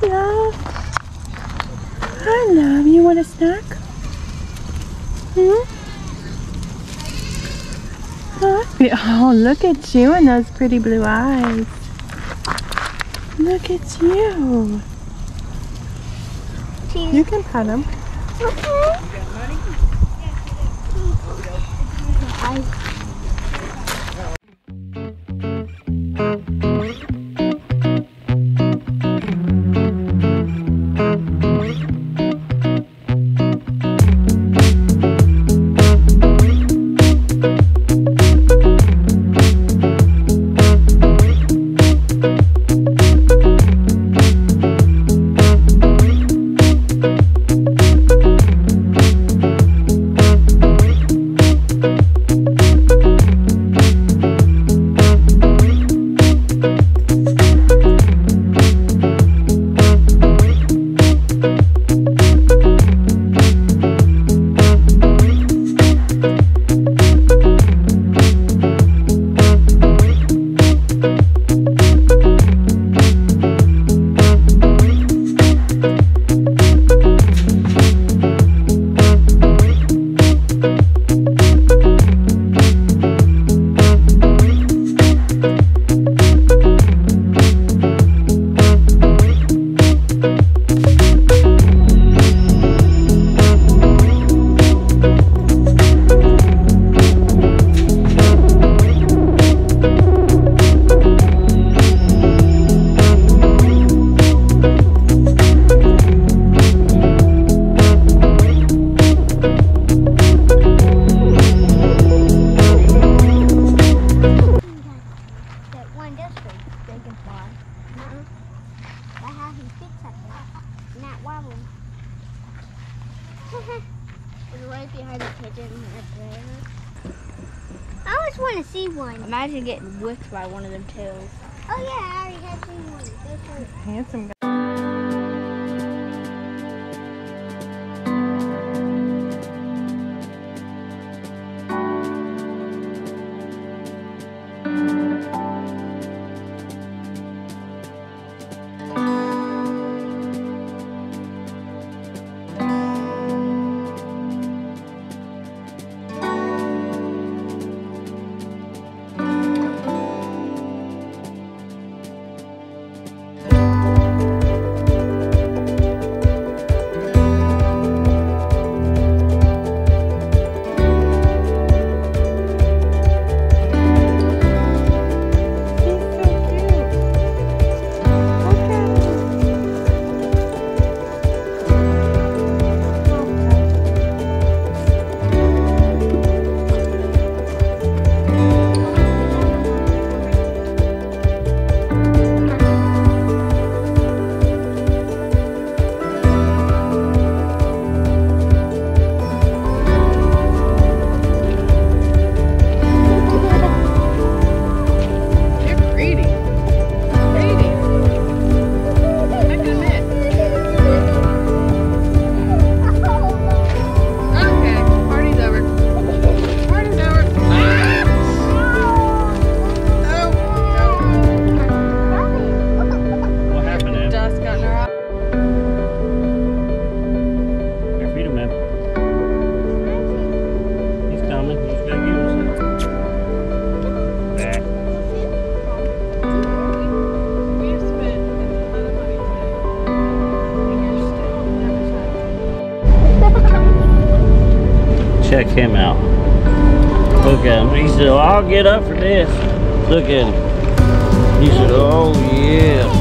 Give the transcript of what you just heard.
Hello. Hi, love. You want a snack? Hmm? Huh? Oh, look at you and those pretty blue eyes. Look at you. You can pet him. Okay. It's right behind the pigeon right there. I always want to see one. Imagine getting whipped by one of them tails. Oh yeah, I already have seen one. Those. Handsome guy. Check him out. Look at him. He said, oh, "I'll get up for this." Look at him. He said, "Oh yeah."